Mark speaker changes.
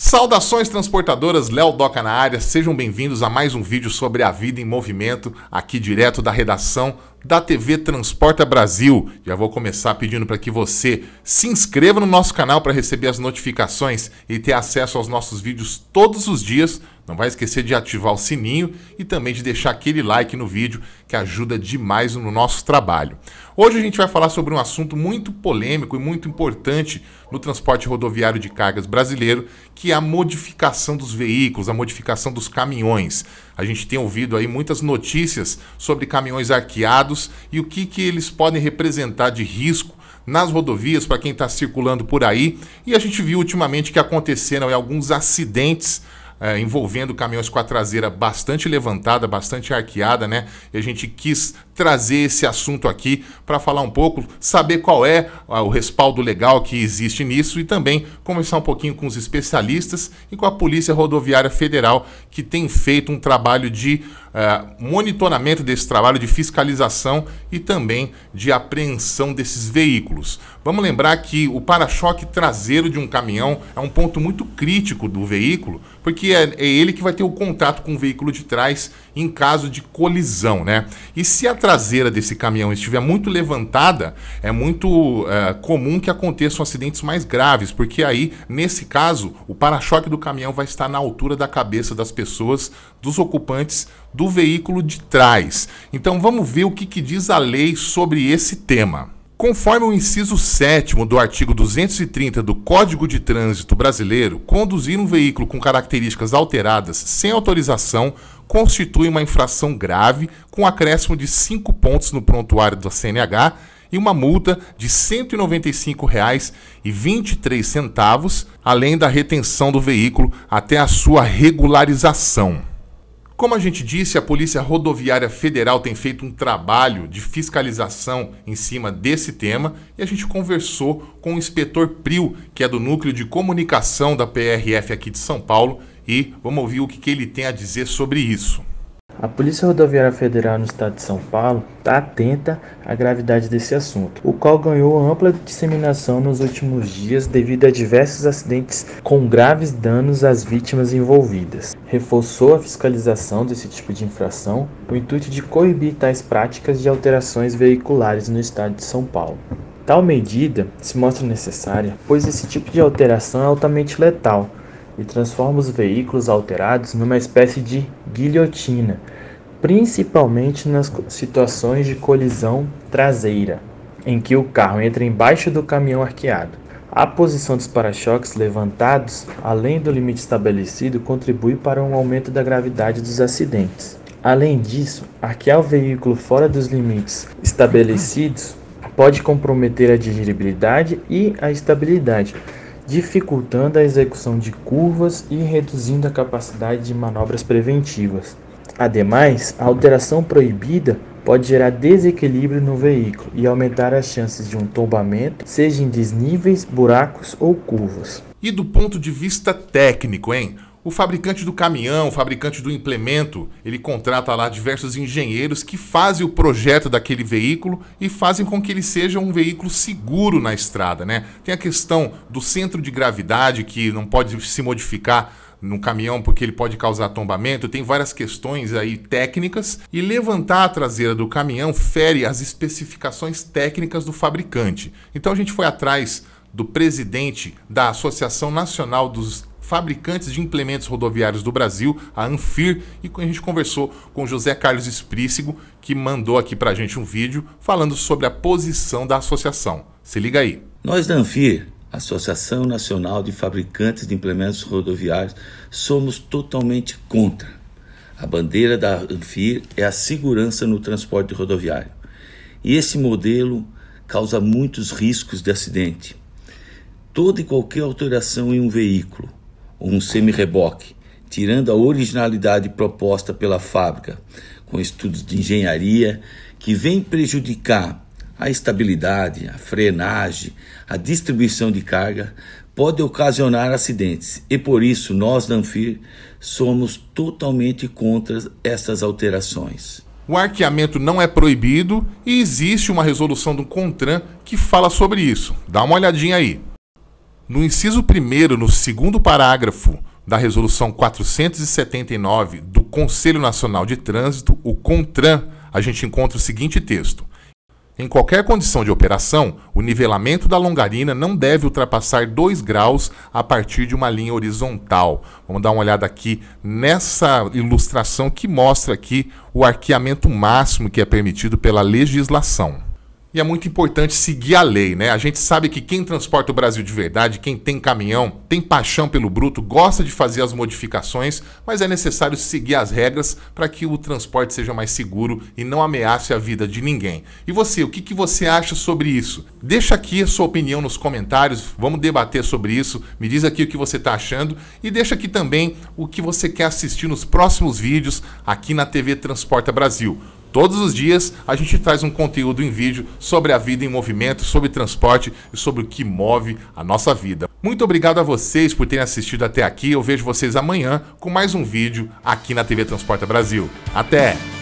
Speaker 1: Saudações transportadoras, Léo Doca na área, sejam bem-vindos a mais um vídeo sobre a vida em movimento, aqui direto da redação da TV Transporta Brasil. Já vou começar pedindo para que você se inscreva no nosso canal para receber as notificações e ter acesso aos nossos vídeos todos os dias. Não vai esquecer de ativar o sininho e também de deixar aquele like no vídeo que ajuda demais no nosso trabalho. Hoje a gente vai falar sobre um assunto muito polêmico e muito importante no transporte rodoviário de cargas brasileiro, que é a modificação dos veículos, a modificação dos caminhões. A gente tem ouvido aí muitas notícias sobre caminhões arqueados e o que, que eles podem representar de risco nas rodovias para quem está circulando por aí. E a gente viu ultimamente que aconteceram alguns acidentes é, envolvendo caminhões com a traseira bastante levantada, bastante arqueada, né? E a gente quis trazer esse assunto aqui para falar um pouco, saber qual é o respaldo legal que existe nisso e também conversar um pouquinho com os especialistas e com a Polícia Rodoviária Federal, que tem feito um trabalho de uh, monitoramento desse trabalho, de fiscalização e também de apreensão desses veículos. Vamos lembrar que o para-choque traseiro de um caminhão é um ponto muito crítico do veículo, porque é, é ele que vai ter o contato com o veículo de trás em caso de colisão, né? E se a traseira desse caminhão estiver muito levantada, é muito é, comum que aconteçam acidentes mais graves, porque aí, nesse caso, o para-choque do caminhão vai estar na altura da cabeça das pessoas, dos ocupantes do veículo de trás. Então vamos ver o que, que diz a lei sobre esse tema. Conforme o inciso 7 do artigo 230 do Código de Trânsito Brasileiro, conduzir um veículo com características alteradas sem autorização constitui uma infração grave, com acréscimo de 5 pontos no prontuário da CNH e uma multa de R$ 195,23, além da retenção do veículo até a sua regularização. Como a gente disse, a Polícia Rodoviária Federal tem feito um trabalho de fiscalização em cima desse tema e a gente conversou com o inspetor Prio, que é do Núcleo de Comunicação da PRF aqui de São Paulo, e vamos ouvir o que, que ele tem a dizer sobre isso.
Speaker 2: A Polícia Rodoviária Federal no estado de São Paulo está atenta à gravidade desse assunto, o qual ganhou ampla disseminação nos últimos dias devido a diversos acidentes com graves danos às vítimas envolvidas. Reforçou a fiscalização desse tipo de infração com o intuito de coibir tais práticas de alterações veiculares no estado de São Paulo. Tal medida se mostra necessária, pois esse tipo de alteração é altamente letal e transforma os veículos alterados numa espécie de guilhotina, principalmente nas situações de colisão traseira, em que o carro entra embaixo do caminhão arqueado. A posição dos para-choques levantados, além do limite estabelecido, contribui para um aumento da gravidade dos acidentes. Além disso, arquear o veículo fora dos limites estabelecidos pode comprometer a dirigibilidade e a estabilidade, dificultando a execução de curvas e reduzindo a capacidade de manobras preventivas. Ademais, a alteração proibida pode gerar desequilíbrio no veículo e aumentar as chances de um tombamento, seja em desníveis, buracos ou curvas.
Speaker 1: E do ponto de vista técnico, hein? O fabricante do caminhão, o fabricante do implemento, ele contrata lá diversos engenheiros que fazem o projeto daquele veículo e fazem com que ele seja um veículo seguro na estrada, né? Tem a questão do centro de gravidade que não pode se modificar no caminhão porque ele pode causar tombamento, tem várias questões aí técnicas e levantar a traseira do caminhão fere as especificações técnicas do fabricante. Então a gente foi atrás do presidente da Associação Nacional dos fabricantes de implementos rodoviários do Brasil, a Anfir, e a gente conversou com José Carlos Esprícigo, que mandou aqui para a gente um vídeo falando sobre a posição da associação. Se liga aí.
Speaker 3: Nós da Anfir, Associação Nacional de Fabricantes de Implementos Rodoviários, somos totalmente contra. A bandeira da Anfir é a segurança no transporte rodoviário. E esse modelo causa muitos riscos de acidente. Toda e qualquer alteração em um veículo, um semi-reboque, tirando a originalidade proposta pela fábrica, com estudos de engenharia que vem prejudicar a estabilidade, a frenagem, a distribuição de carga, pode ocasionar acidentes. E por isso nós da Anfir somos totalmente contra essas alterações.
Speaker 1: O arqueamento não é proibido e existe uma resolução do CONTRAN que fala sobre isso. Dá uma olhadinha aí. No inciso 1, no segundo parágrafo da Resolução 479 do Conselho Nacional de Trânsito, o CONTRAN, a gente encontra o seguinte texto: em qualquer condição de operação, o nivelamento da longarina não deve ultrapassar 2 graus a partir de uma linha horizontal. Vamos dar uma olhada aqui nessa ilustração que mostra aqui o arqueamento máximo que é permitido pela legislação. E é muito importante seguir a lei, né? A gente sabe que quem transporta o Brasil de verdade, quem tem caminhão, tem paixão pelo bruto, gosta de fazer as modificações, mas é necessário seguir as regras para que o transporte seja mais seguro e não ameace a vida de ninguém. E você, o que, que você acha sobre isso? Deixa aqui a sua opinião nos comentários, vamos debater sobre isso. Me diz aqui o que você está achando e deixa aqui também o que você quer assistir nos próximos vídeos aqui na TV Transporta Brasil. Todos os dias a gente traz um conteúdo em vídeo sobre a vida em movimento, sobre transporte e sobre o que move a nossa vida. Muito obrigado a vocês por terem assistido até aqui. Eu vejo vocês amanhã com mais um vídeo aqui na TV Transporta Brasil. Até!